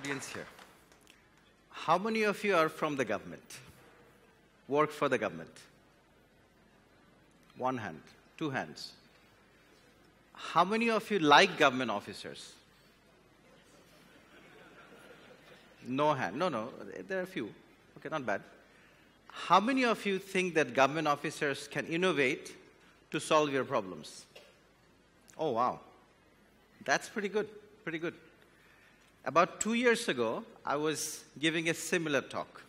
audience here. How many of you are from the government? Work for the government? One hand, two hands. How many of you like government officers? No hand. No, no, there are a few. Okay, not bad. How many of you think that government officers can innovate to solve your problems? Oh, wow. That's pretty good, pretty good. About two years ago, I was giving a similar talk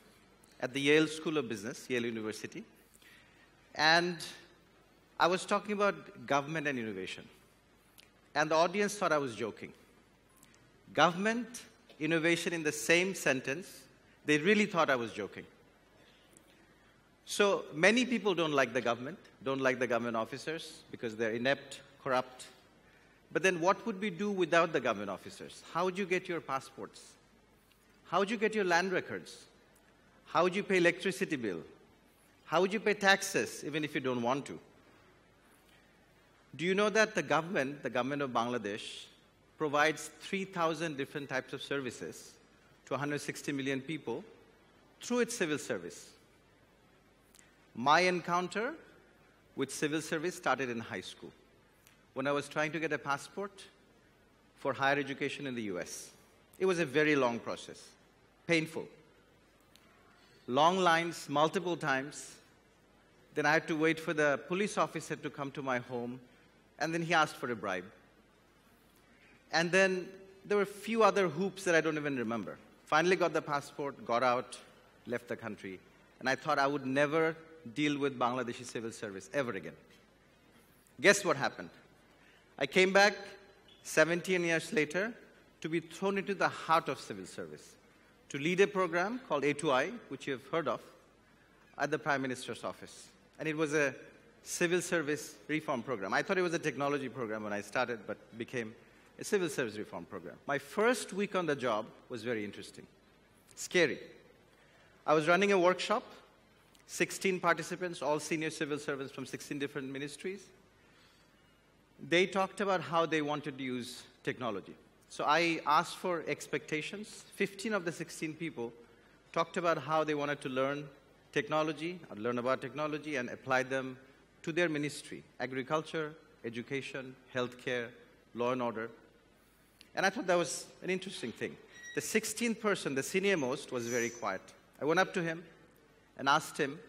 at the Yale School of Business, Yale University. And I was talking about government and innovation. And the audience thought I was joking. Government, innovation in the same sentence, they really thought I was joking. So many people don't like the government, don't like the government officers because they're inept, corrupt, but then what would we do without the government officers? How would you get your passports? How would you get your land records? How would you pay electricity bill? How would you pay taxes even if you don't want to? Do you know that the government, the government of Bangladesh, provides 3,000 different types of services to 160 million people through its civil service? My encounter with civil service started in high school when I was trying to get a passport for higher education in the US. It was a very long process, painful. Long lines, multiple times. Then I had to wait for the police officer to come to my home, and then he asked for a bribe. And then there were a few other hoops that I don't even remember. Finally got the passport, got out, left the country, and I thought I would never deal with Bangladeshi civil service ever again. Guess what happened? I came back 17 years later to be thrown into the heart of civil service, to lead a program called A2I, which you have heard of, at the Prime Minister's office. And it was a civil service reform program. I thought it was a technology program when I started, but became a civil service reform program. My first week on the job was very interesting, scary. I was running a workshop, 16 participants, all senior civil servants from 16 different ministries they talked about how they wanted to use technology. So I asked for expectations. 15 of the 16 people talked about how they wanted to learn technology, learn about technology, and apply them to their ministry agriculture, education, healthcare, law and order. And I thought that was an interesting thing. The 16th person, the senior most, was very quiet. I went up to him and asked him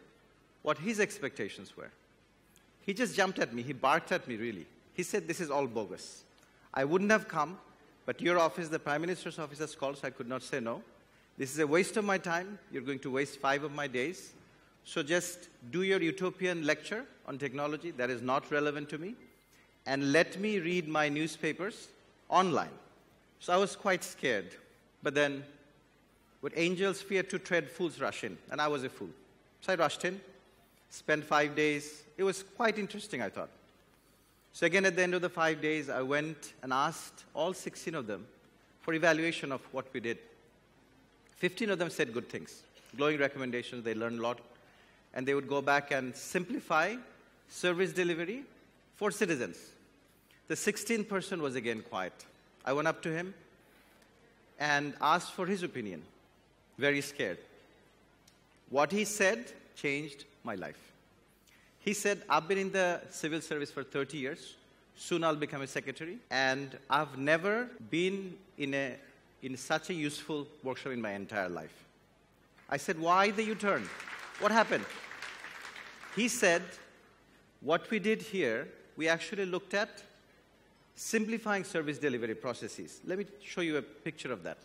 what his expectations were. He just jumped at me. He barked at me, really. He said, This is all bogus. I wouldn't have come, but your office, the Prime Minister's office, has called, so I could not say no. This is a waste of my time. You're going to waste five of my days. So just do your utopian lecture on technology that is not relevant to me, and let me read my newspapers online. So I was quite scared. But then, with angels fear to tread, fools rush in, and I was a fool. So I rushed in, spent five days. It was quite interesting, I thought. So again, at the end of the five days, I went and asked all 16 of them for evaluation of what we did. 15 of them said good things, glowing recommendations, they learned a lot. And they would go back and simplify service delivery for citizens. The 16th person was again quiet. I went up to him and asked for his opinion, very scared. What he said changed my life. He said, I've been in the civil service for 30 years. Soon I'll become a secretary. And I've never been in, a, in such a useful workshop in my entire life. I said, Why the U turn? What happened? He said, What we did here, we actually looked at simplifying service delivery processes. Let me show you a picture of that.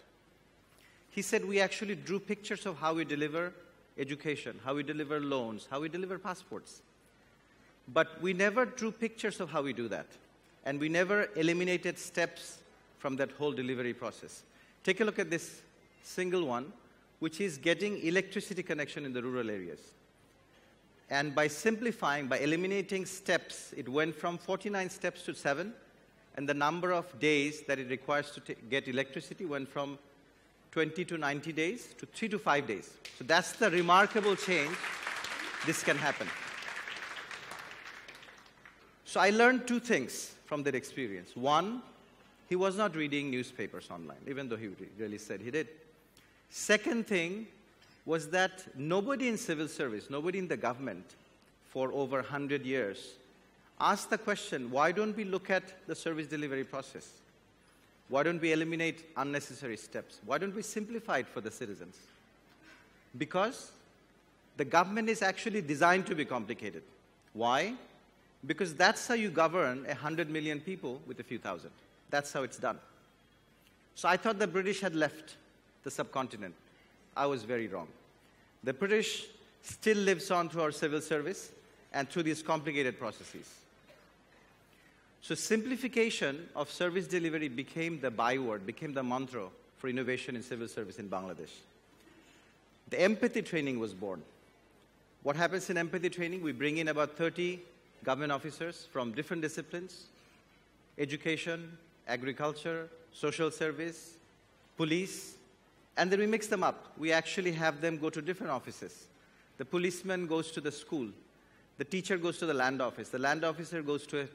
He said, We actually drew pictures of how we deliver education, how we deliver loans, how we deliver passports. But we never drew pictures of how we do that. And we never eliminated steps from that whole delivery process. Take a look at this single one, which is getting electricity connection in the rural areas. And by simplifying, by eliminating steps, it went from 49 steps to 7, and the number of days that it requires to get electricity went from 20 to 90 days to 3 to 5 days. So that's the remarkable change this can happen. So I learned two things from that experience. One, he was not reading newspapers online, even though he really said he did. Second thing was that nobody in civil service, nobody in the government for over 100 years asked the question why don't we look at the service delivery process? Why don't we eliminate unnecessary steps? Why don't we simplify it for the citizens? Because the government is actually designed to be complicated. Why? Because that's how you govern a 100 million people with a few thousand. That's how it's done. So I thought the British had left the subcontinent. I was very wrong. The British still lives on through our civil service and through these complicated processes. So simplification of service delivery became the byword, became the mantra for innovation in civil service in Bangladesh. The empathy training was born. What happens in empathy training? We bring in about 30 government officers from different disciplines, education, agriculture, social service, police, and then we mix them up. We actually have them go to different offices. The policeman goes to the school. The teacher goes to the land office. The land officer goes to a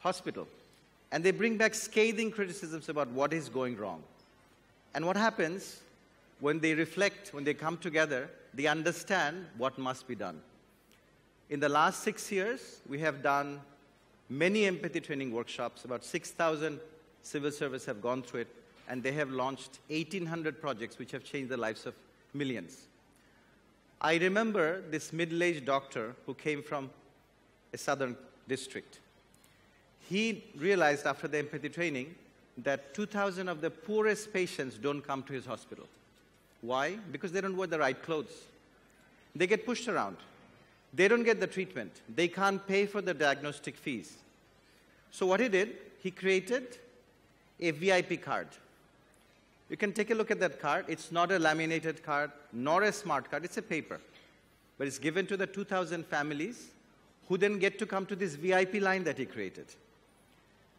hospital. And they bring back scathing criticisms about what is going wrong. And what happens when they reflect, when they come together, they understand what must be done. In the last six years, we have done many empathy training workshops. About 6,000 civil service have gone through it, and they have launched 1,800 projects which have changed the lives of millions. I remember this middle-aged doctor who came from a southern district. He realized after the empathy training that 2,000 of the poorest patients don't come to his hospital. Why? Because they don't wear the right clothes. They get pushed around. They don't get the treatment. They can't pay for the diagnostic fees. So what he did, he created a VIP card. You can take a look at that card. It's not a laminated card, nor a smart card. It's a paper. But it's given to the 2,000 families who then get to come to this VIP line that he created.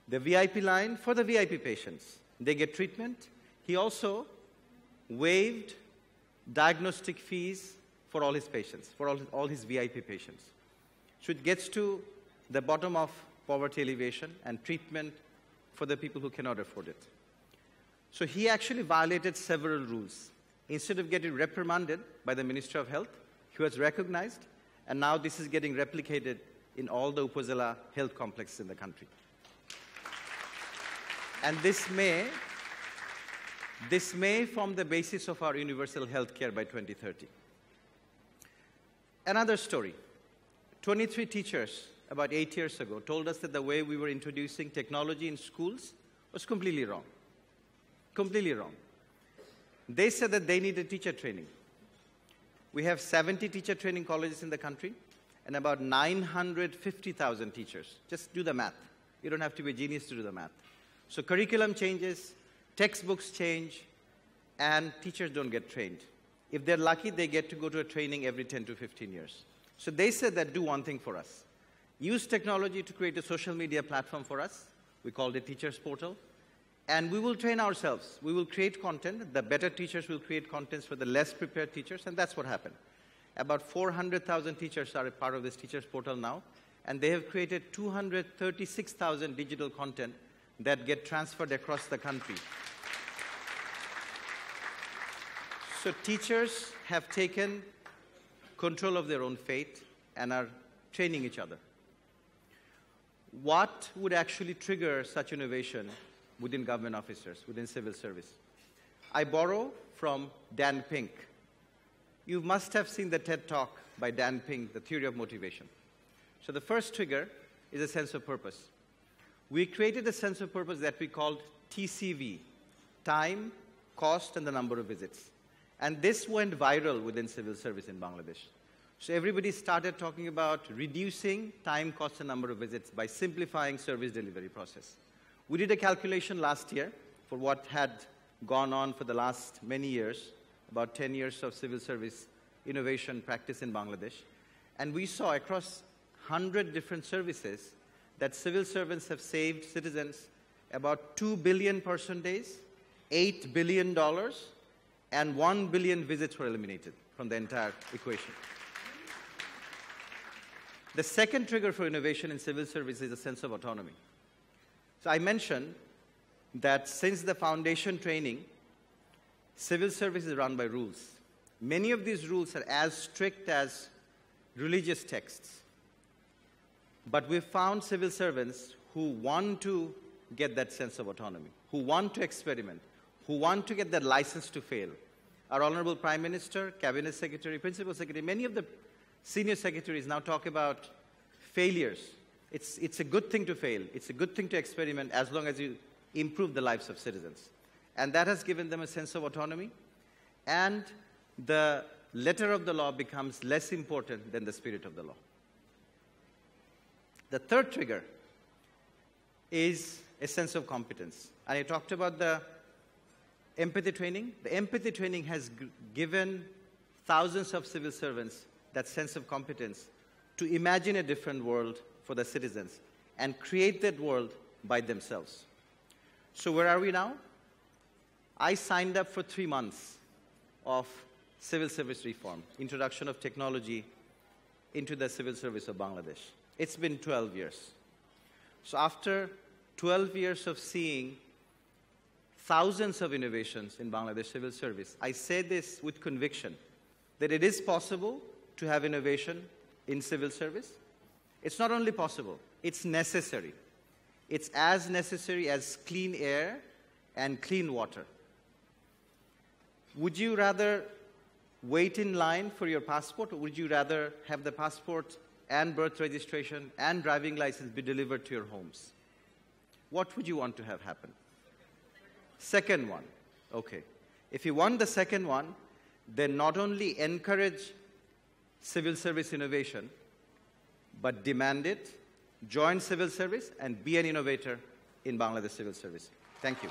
The VIP line for the VIP patients. They get treatment. He also waived diagnostic fees for all his patients, for all his, all his VIP patients. So it gets to the bottom of poverty alleviation and treatment for the people who cannot afford it. So he actually violated several rules. Instead of getting reprimanded by the Ministry of Health, he was recognized, and now this is getting replicated in all the Upazila health complexes in the country. And this may, this may form the basis of our universal health care by 2030. Another story. 23 teachers about eight years ago told us that the way we were introducing technology in schools was completely wrong. Completely wrong. They said that they needed teacher training. We have 70 teacher training colleges in the country and about 950,000 teachers. Just do the math. You don't have to be a genius to do the math. So curriculum changes, textbooks change, and teachers don't get trained. If they're lucky, they get to go to a training every 10 to 15 years. So they said that do one thing for us. Use technology to create a social media platform for us. We called it Teachers Portal. And we will train ourselves. We will create content. The better teachers will create contents for the less prepared teachers, and that's what happened. About 400,000 teachers are a part of this Teachers Portal now, and they have created 236,000 digital content that get transferred across the country. So teachers have taken control of their own fate and are training each other. What would actually trigger such innovation within government officers, within civil service? I borrow from Dan Pink. You must have seen the TED talk by Dan Pink, The Theory of Motivation. So the first trigger is a sense of purpose. We created a sense of purpose that we called TCV, time, cost, and the number of visits. And this went viral within civil service in Bangladesh. So everybody started talking about reducing time, cost, and number of visits by simplifying service delivery process. We did a calculation last year for what had gone on for the last many years, about 10 years of civil service innovation practice in Bangladesh. And we saw across 100 different services that civil servants have saved citizens about 2 billion person days, $8 billion, and 1 billion visits were eliminated from the entire equation. The second trigger for innovation in civil service is a sense of autonomy. So I mentioned that since the foundation training, civil service is run by rules. Many of these rules are as strict as religious texts. But we've found civil servants who want to get that sense of autonomy, who want to experiment, who want to get that license to fail. Our Honorable Prime Minister, Cabinet Secretary, Principal Secretary, many of the senior secretaries now talk about failures. It's, it's a good thing to fail. It's a good thing to experiment as long as you improve the lives of citizens. And that has given them a sense of autonomy. And the letter of the law becomes less important than the spirit of the law. The third trigger is a sense of competence. And I talked about the empathy training. The empathy training has given thousands of civil servants that sense of competence to imagine a different world for the citizens and create that world by themselves. So, where are we now? I signed up for three months of civil service reform, introduction of technology into the civil service of Bangladesh. It's been 12 years. So after 12 years of seeing thousands of innovations in Bangladesh civil service, I say this with conviction that it is possible to have innovation in civil service. It's not only possible, it's necessary. It's as necessary as clean air and clean water. Would you rather wait in line for your passport, or would you rather have the passport and birth registration and driving license be delivered to your homes? What would you want to have happen? Second one. Okay. If you want the second one, then not only encourage civil service innovation, but demand it, join civil service, and be an innovator in Bangladesh civil service. Thank you.